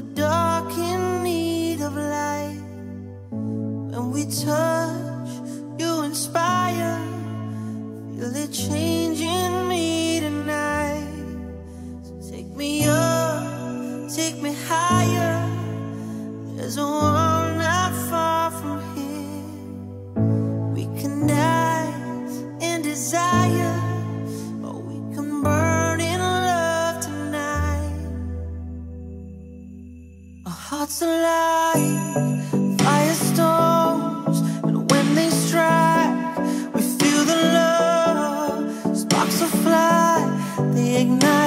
the dark in need of light. When we touch, you inspire. Feel it changing me tonight. So take me up, take me higher. There's a world not far from here. We connect. Our hearts alive, and when they strike, we feel the love, sparks will fly, they ignite.